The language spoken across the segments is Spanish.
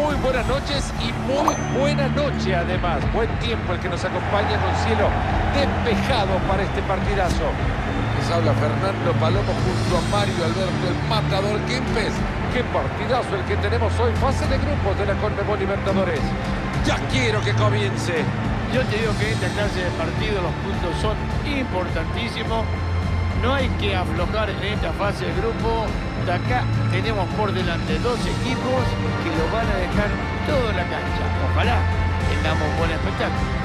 muy buenas noches y muy buena noche además. Buen tiempo el que nos acompaña con cielo despejado para este partidazo. Les habla Fernando Palomo junto a Mario Alberto, el matador Kempes. Qué partidazo el que tenemos hoy, fase de grupos de la Conmebol Libertadores. Ya quiero que comience. Yo te digo que en esta clase de partido los puntos son importantísimos. No hay que aflojar en esta fase de grupo. De acá tenemos por delante dos equipos que lo van a dejar todo en la cancha. Ojalá tengamos un buen espectáculo.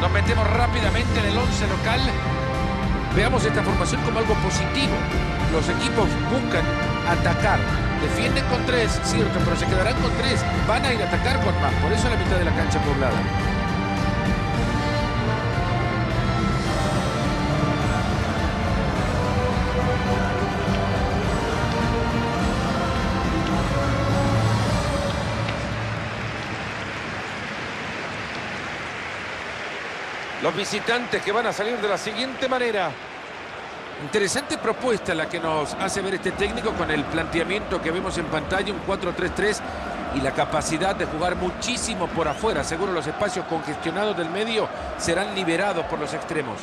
Nos metemos rápidamente en el 11 local. Veamos esta formación como algo positivo. Los equipos buscan atacar. Defienden con tres, cierto, pero se quedarán con tres. Van a ir a atacar con más. Por eso la mitad de la cancha poblada. Los visitantes que van a salir de la siguiente manera. Interesante propuesta la que nos hace ver este técnico con el planteamiento que vemos en pantalla, un 4-3-3 y la capacidad de jugar muchísimo por afuera. Seguro los espacios congestionados del medio serán liberados por los extremos.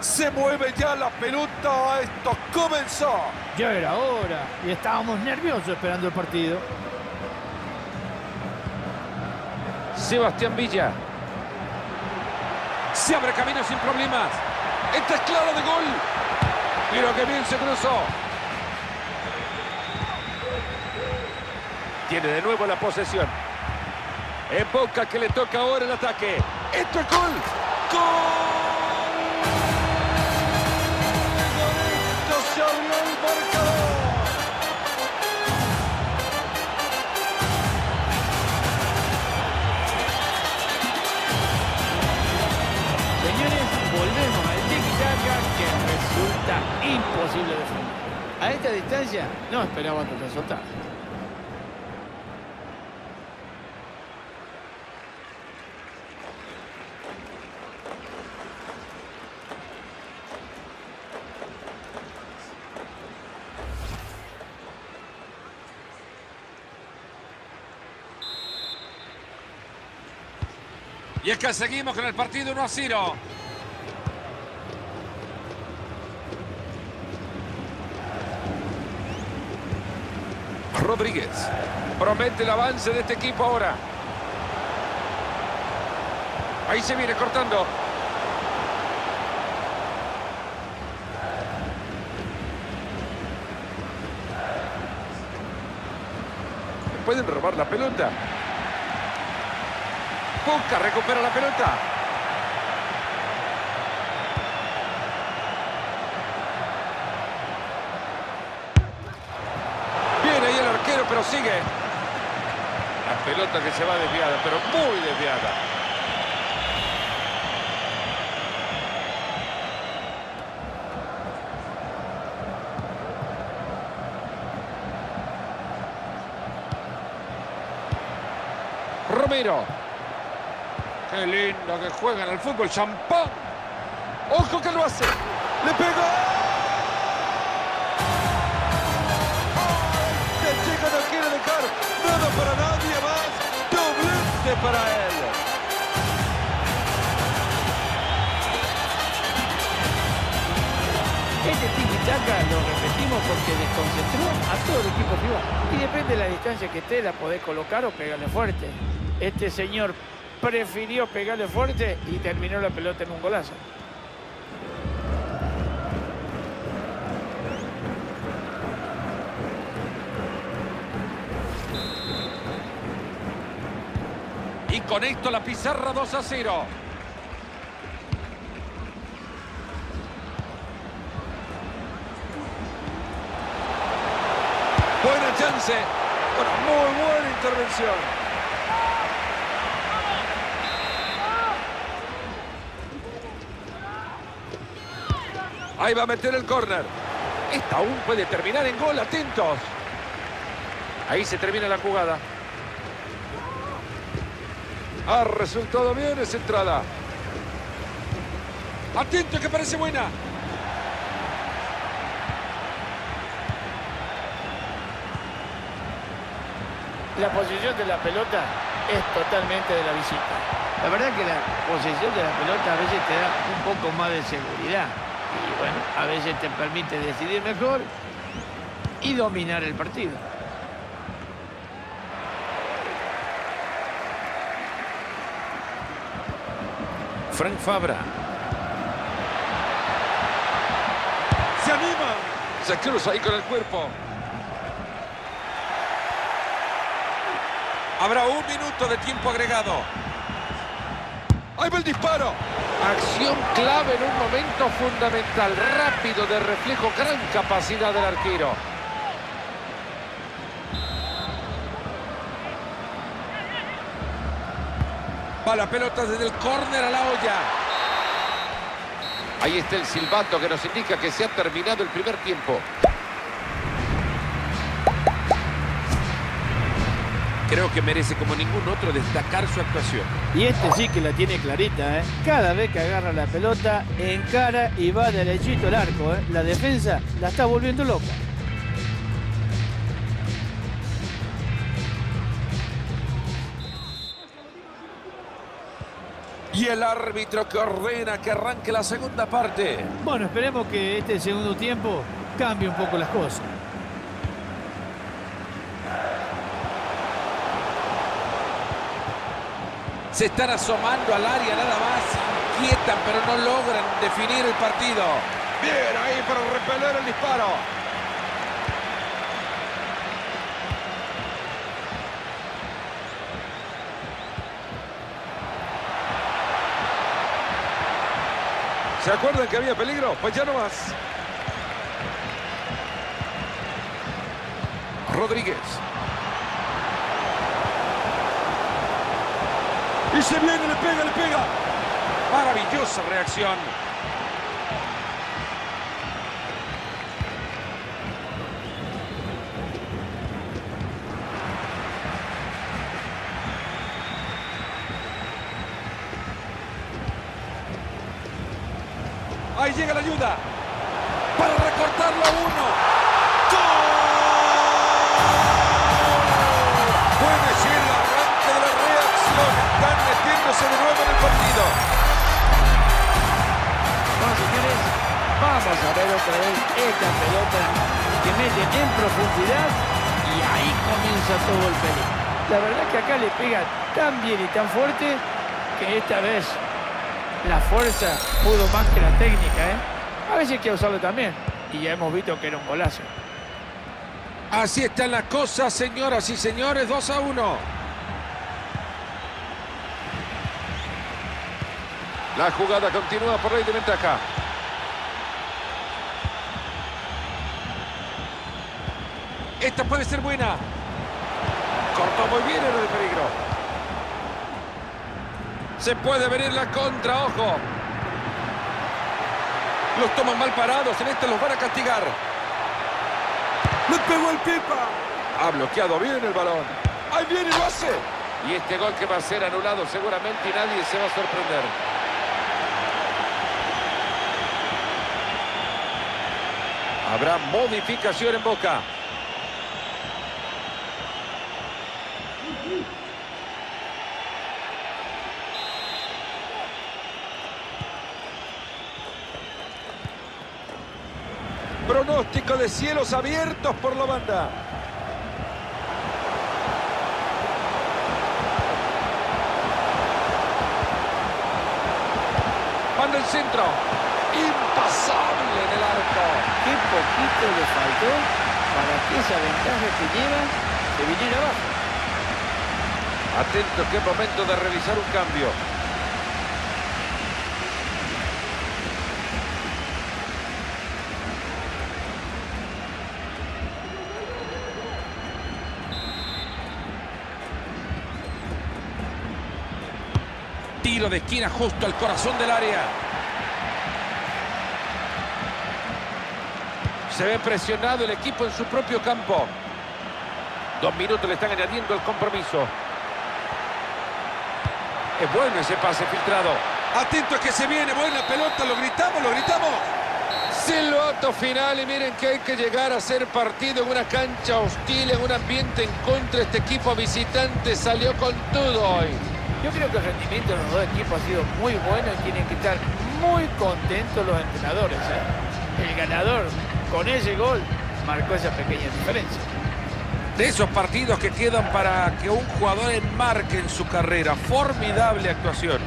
Se mueve ya la pelota. Esto comenzó. Ya era hora y estábamos nerviosos esperando el partido. Sebastián Villa. Se abre camino sin problemas. Esta es clara de gol. Mira que bien se cruzó. Tiene de nuevo la posesión. En Boca que le toca ahora el ataque. Esto es gol. ¡Gol! Resulta imposible de frenar. A esta distancia no esperaba que resultara. Y es que seguimos con el partido 1 a 0. Rodríguez promete el avance de este equipo ahora. Ahí se viene cortando. Pueden robar la pelota. Boca recupera la pelota. Pero sigue. La pelota que se va desviada, pero muy desviada. Romero. Qué lindo que juegan al fútbol. Champán. Ojo que lo hace. Le pegó. Para él. Este tiki-taka lo repetimos porque desconcentró a todo el equipo rival. Y depende de la distancia que esté, la podés colocar o pegarle fuerte. Este señor prefirió pegarle fuerte y terminó la pelota en un golazo. Y con esto la pizarra 2 a 0. Buena chance. Bueno, muy buena intervención. Ahí va a meter el córner. Esta aún puede terminar en gol, atentos. Ahí se termina la jugada. Ha resultado bien esa entrada. Atento que parece buena. La posición de la pelota es totalmente de la visita. La verdad que la posición de la pelota a veces te da un poco más de seguridad. Y bueno, a veces te permite decidir mejor y dominar el partido. Frank Fabra. Se anima. Se cruza ahí con el cuerpo. Habrá un minuto de tiempo agregado. Ahí va el disparo. Acción clave en un momento fundamental. Rápido de reflejo, gran capacidad del arquero. Va la pelota desde el córner a la olla. Ahí está el silbato que nos indica que se ha terminado el primer tiempo. Creo que merece como ningún otro destacar su actuación. Y este sí que la tiene clarita, ¿eh? Cada vez que agarra la pelota, encara y va derechito al arco, ¿eh? La defensa la está volviendo loca. Y el árbitro que ordena que arranque la segunda parte. Bueno, esperemos que este segundo tiempo cambie un poco las cosas. Se están asomando al área nada más. Inquietan, pero no logran definir el partido. Bien ahí para repeler el disparo. ¿Se acuerdan que había peligro? Pues ya no más. Rodríguez. Y se viene, le pega, le pega. Maravillosa reacción. Ahí llega la ayuda. Para recortarlo a uno. ¡Gol! Puede ser el arranque de la reacción. Están metiéndose de nuevo en el partido. Vamos a ver otra vez esta pelota que mete en profundidad y ahí comienza todo el peligro. La verdad que acá le pega tan bien y tan fuerte que esta vez la fuerza pudo más que la técnica, ¿eh? A veces hay que usarlo también. Y ya hemos visto que era un golazo. Así están las cosas, señoras y señores. 2 a 1. La jugada continúa por ley de ventaja. Esta puede ser buena. Cortó muy bien el peligro. Se puede venir la contra, ojo. Los toman mal parados, en este los van a castigar. ¡Le pegó el pipa! Ha bloqueado bien el balón. ¡Ahí viene y lo hace! Y este gol que va a ser anulado seguramente y nadie se va a sorprender. Habrá modificación en Boca. Pronóstico de cielos abiertos por la banda. Manda el centro. Impasable en el arco. Qué poquito le faltó para que esa ventaja que lleva se viniera abajo. Atento es momento de realizar un cambio. Tiro de esquina justo al corazón del área. Se ve presionado el equipo en su propio campo. Dos minutos le están añadiendo el compromiso. Es bueno ese pase filtrado. Atento a que se viene, buena pelota, lo gritamos, lo gritamos. Silbato final y miren que hay que llegar a ser partido en una cancha hostil, en un ambiente en contra. Este equipo visitante salió con todo hoy. Yo creo que el rendimiento de los dos equipos ha sido muy bueno y tienen que estar muy contentos los entrenadores. ¿eh? El ganador con ese gol marcó esa pequeña diferencia. De esos partidos que quedan para que un jugador enmarque en su carrera. Formidable actuación.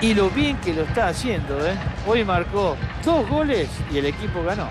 Y lo bien que lo está haciendo, ¿eh? Hoy marcó dos goles y el equipo ganó.